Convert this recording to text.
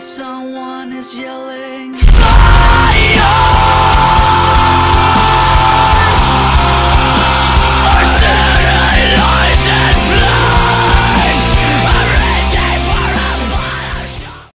someone is yelling.